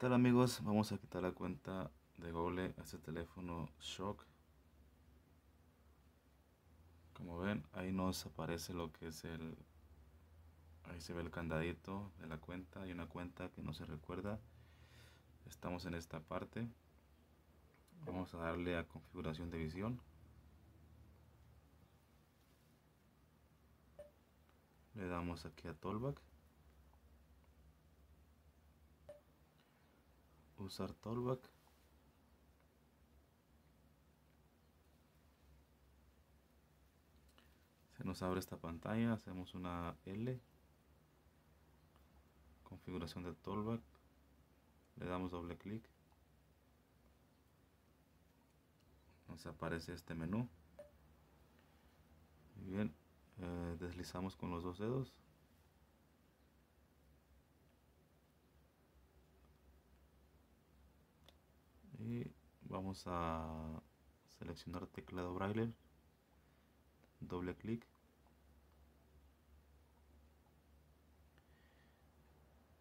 tal amigos? Vamos a quitar la cuenta de Google a este teléfono Shock. Como ven, ahí nos aparece lo que es el... Ahí se ve el candadito de la cuenta. Hay una cuenta que no se recuerda. Estamos en esta parte. Vamos a darle a configuración de visión. Le damos aquí a Tollback. Usar Tollback se nos abre esta pantalla hacemos una L configuración de Tollback le damos doble clic nos aparece este menú. Bien eh, deslizamos con los dos dedos y vamos a seleccionar teclado braille. Doble clic.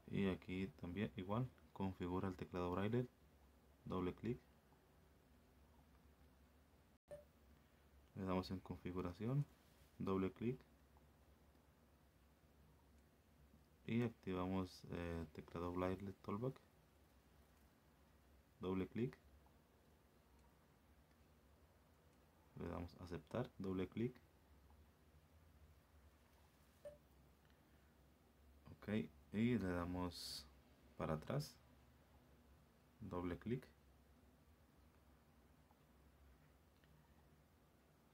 Y aquí también igual configura el teclado braille. Doble clic. Le damos en configuración. Doble clic. Y activamos eh, teclado braille toolback doble clic damos aceptar. Doble clic. Ok y le damos para atrás. Doble clic.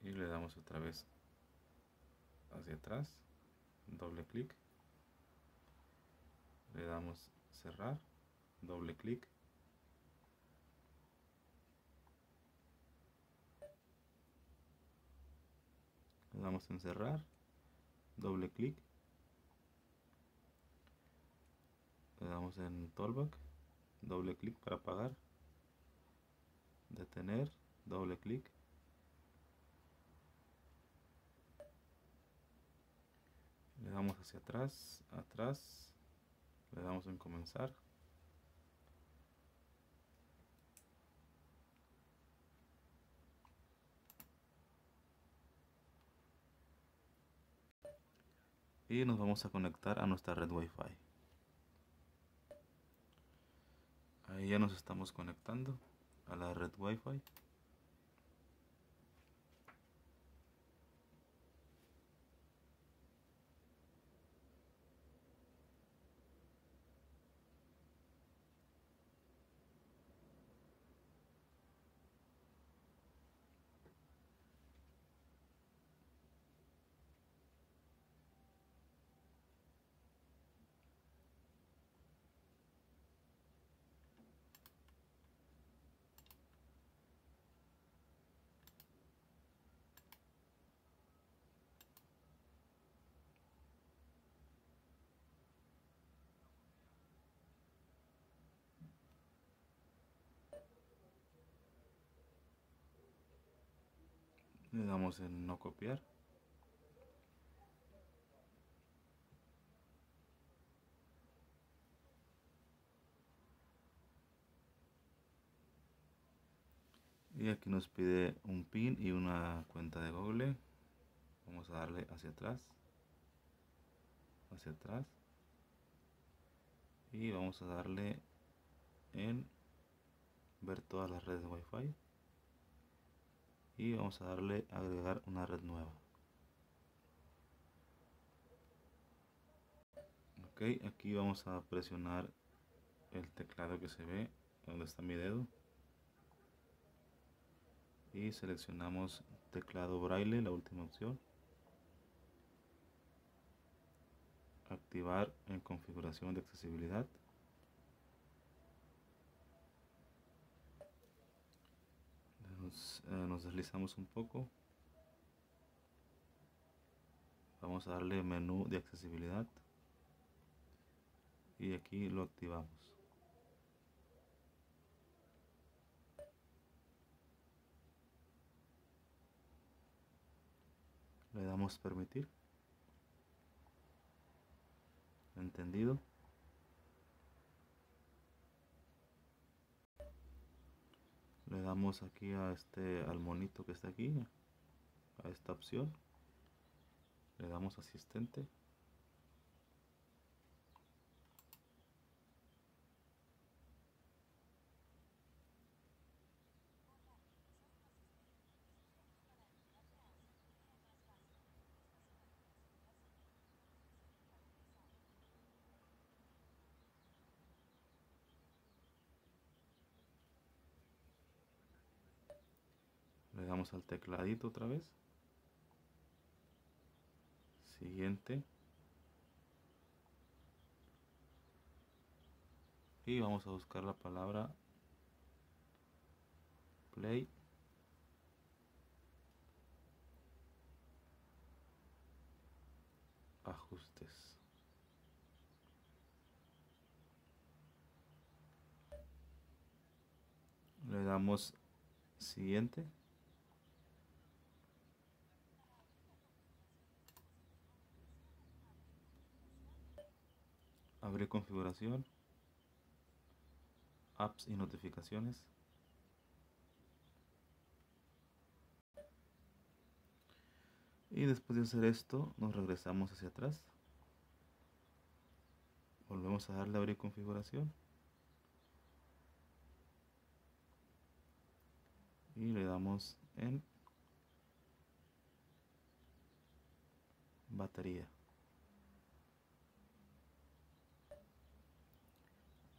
Y le damos otra vez hacia atrás. Doble clic. Le damos cerrar. Doble clic damos en cerrar doble clic. Le damos en toolback doble clic para apagar detener. Doble clic. Le damos hacia atrás atrás. Le damos en comenzar y nos vamos a conectar a nuestra red wifi. Ahí ya nos estamos conectando a la red wifi le damos en no copiar. Y aquí nos pide un pin y una cuenta de google. Vamos a darle hacia atrás. Hacia atrás. Y vamos a darle en ver todas las redes wifi y vamos a darle agregar una red nueva. Ok aquí vamos a presionar el teclado que se ve donde está mi dedo. Y seleccionamos teclado braille la última opción. Activar en configuración de accesibilidad Eh, nos, deslizamos un poco. Vamos a darle menú de accesibilidad. Y aquí lo activamos. Le damos permitir. Entendido damos aquí a este al monito que está aquí a esta opción. Le damos asistente le damos al tecladito otra vez. Siguiente. Y vamos a buscar la palabra play. Ajustes. Le damos siguiente abrir configuración, apps y notificaciones. Y después de hacer esto, nos regresamos hacia atrás. Volvemos a darle a abrir configuración. Y le damos en batería.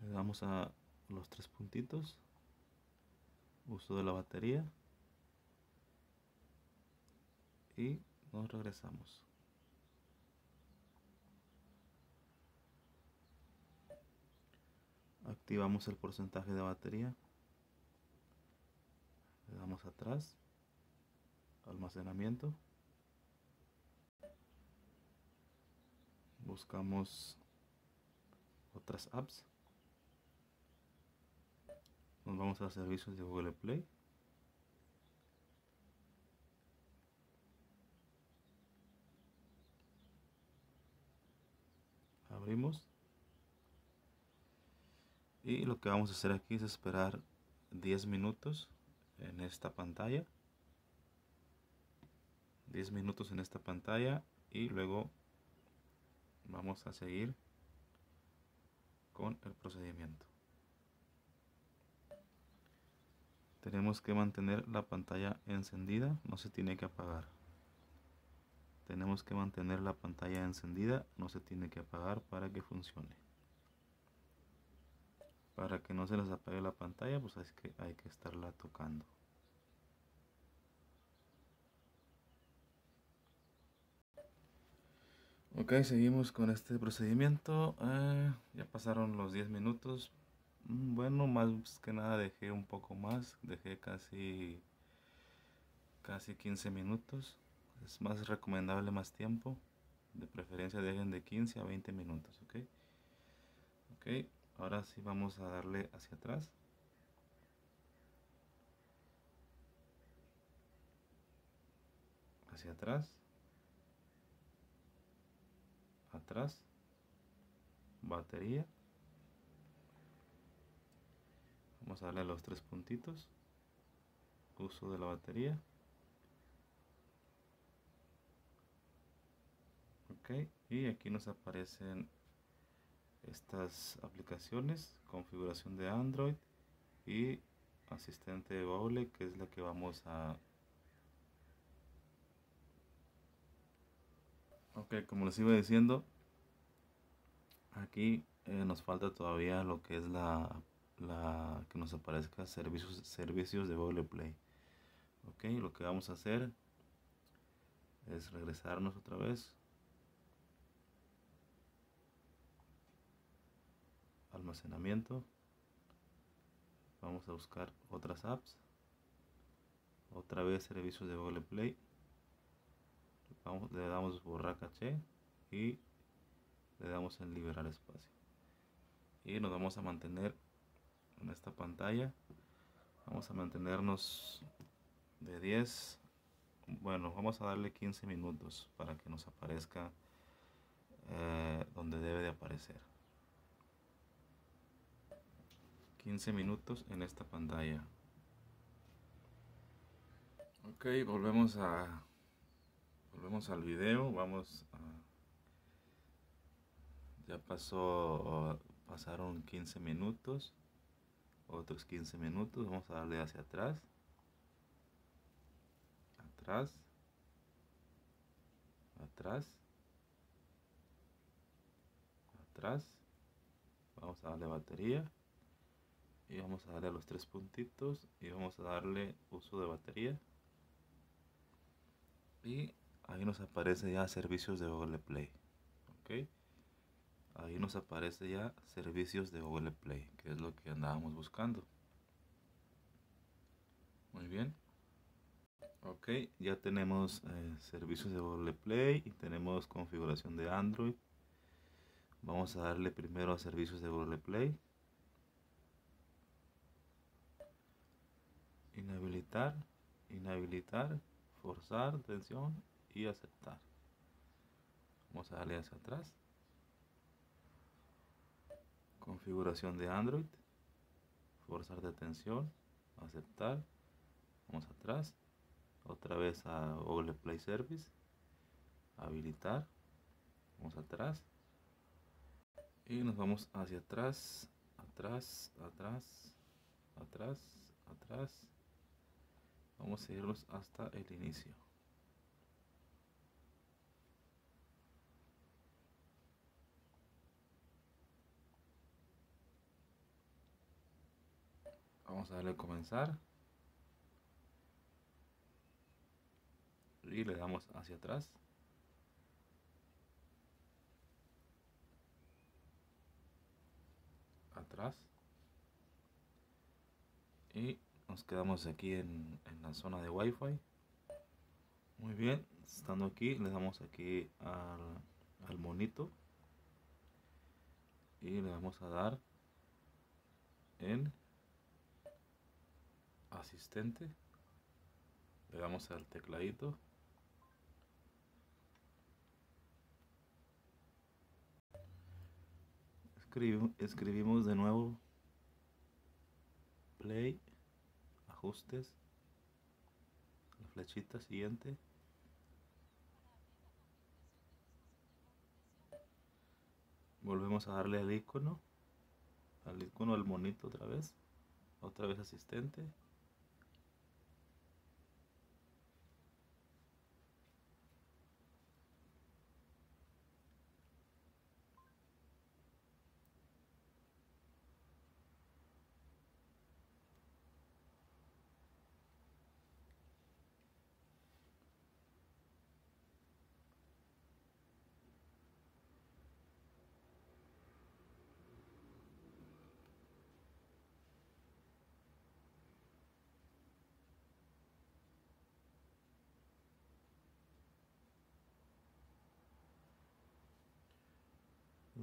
Le damos a los tres puntitos. Uso de la batería. Y nos regresamos. Activamos el porcentaje de batería. Le damos atrás. Almacenamiento. Buscamos otras apps nos vamos a servicios de Google Play. Abrimos. Y lo que vamos a hacer aquí es esperar 10 minutos en esta pantalla. 10 minutos en esta pantalla y luego vamos a seguir con el procedimiento tenemos que mantener la pantalla encendida no se tiene que apagar. Tenemos que mantener la pantalla encendida no se tiene que apagar para que funcione. Para que no se les apague la pantalla pues es que hay que estarla tocando. Ok seguimos con este procedimiento. Eh, ya pasaron los 10 minutos bueno, más que nada dejé un poco más, dejé casi casi 15 minutos. Es más recomendable más tiempo. De preferencia dejen de 15 a 20 minutos, ¿ok? Ok, ahora sí vamos a darle hacia atrás. Hacia atrás. Atrás. Batería. Vamos a darle los tres puntitos. Uso de la batería. Ok y aquí nos aparecen estas aplicaciones. Configuración de android y asistente de Google que es la que vamos a ok como les iba diciendo aquí eh, nos falta todavía lo que es la la que nos aparezca servicios servicios de Google Play. Ok lo que vamos a hacer es regresarnos otra vez almacenamiento. Vamos a buscar otras apps. Otra vez servicios de Google Play. Vamos, le damos borrar caché y le damos en liberar espacio. Y nos vamos a mantener en esta pantalla. Vamos a mantenernos de 10 bueno vamos a darle 15 minutos para que nos aparezca eh, donde debe de aparecer. 15 minutos en esta pantalla. Ok, volvemos a volvemos al video, vamos a ya pasó pasaron 15 minutos, otros 15 minutos, vamos a darle hacia atrás. Atrás. Atrás. Atrás. Vamos a darle batería y vamos a darle a los tres puntitos y vamos a darle uso de batería y ahí nos aparece ya servicios de Google Play ok ahí nos aparece ya servicios de Google Play que es lo que andábamos buscando muy bien ok ya tenemos eh, servicios de Google Play y tenemos configuración de Android vamos a darle primero a servicios de Google Play inhabilitar, inhabilitar, forzar, tensión y aceptar. Vamos a darle hacia atrás. Configuración de Android. Forzar detención. Aceptar. Vamos atrás. Otra vez a Google Play Service. Habilitar. Vamos atrás. Y nos vamos hacia atrás. Atrás. Atrás. Atrás. Atrás Vamos a seguirlos hasta el inicio. Vamos a darle comenzar. Y le damos hacia atrás. Atrás. Y nos quedamos aquí en, la zona de wifi muy bien estando aquí le damos aquí al, al monito y le vamos a dar en asistente. Le damos al tecladito. Escribimos de nuevo. Play. Ajustes, la flechita siguiente. Volvemos a darle al icono, al icono del monito otra vez, otra vez asistente.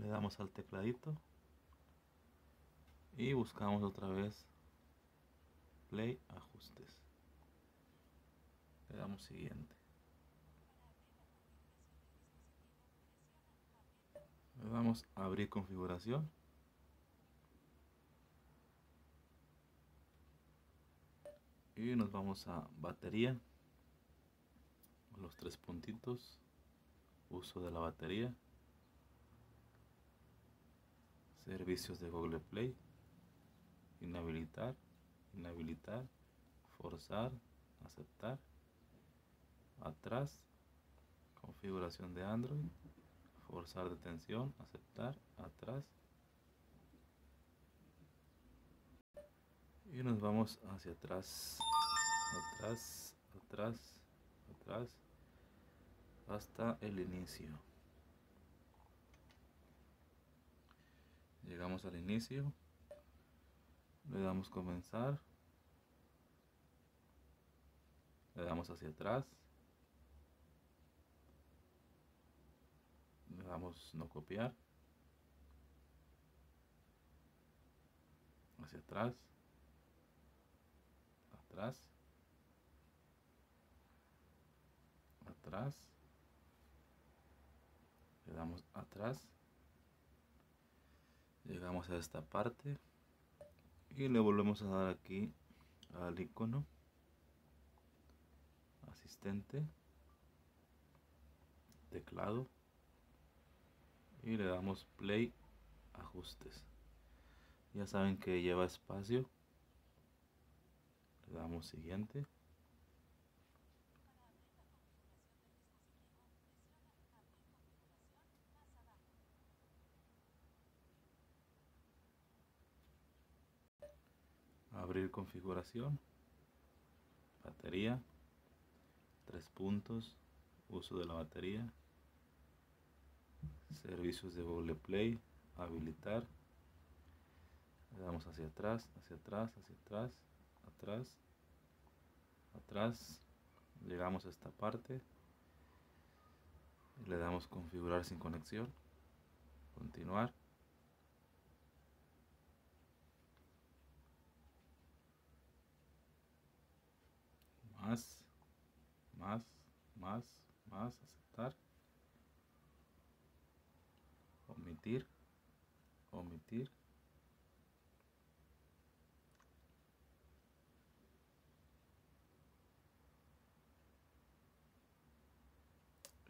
Le damos al tecladito y buscamos otra vez play ajustes. Le damos siguiente. Le damos abrir configuración. Y nos vamos a batería. Los tres puntitos. Uso de la batería servicios de Google Play, inhabilitar, inhabilitar, forzar, aceptar, atrás, configuración de Android, forzar detención, aceptar, atrás. Y nos vamos hacia atrás, atrás, atrás, atrás, hasta el inicio. Llegamos al inicio. Le damos comenzar. Le damos hacia atrás. Le damos no copiar. Hacia atrás. Atrás. Atrás. Le damos atrás llegamos a esta parte y le volvemos a dar aquí al icono asistente, teclado y le damos play ajustes. Ya saben que lleva espacio. Le damos siguiente. Abrir configuración batería tres puntos uso de la batería servicios de Google Play habilitar le damos hacia atrás hacia atrás hacia atrás atrás atrás llegamos a esta parte le damos configurar sin conexión continuar más, más, más, más, aceptar, omitir, omitir.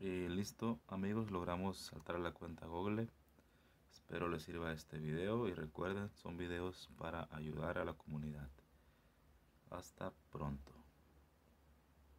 Y listo amigos, logramos saltar la cuenta Google. Espero les sirva este video y recuerden, son videos para ayudar a la comunidad. Hasta pronto.